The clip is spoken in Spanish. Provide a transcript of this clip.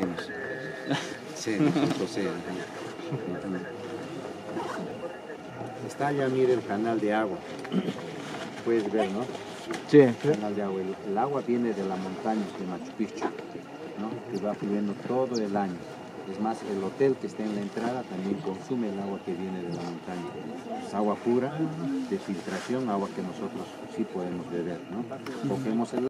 decimos. C, Está allá, mire el canal de agua. Puedes ver, ¿no? Sí. El canal de agua. El, el agua viene de la montaña de Machu Picchu, ¿no? Que va fluyendo todo el año. Es más, el hotel que está en la entrada también consume el agua que viene de la montaña. Es agua pura, de filtración, agua que nosotros sí podemos beber, ¿no? Cogemos el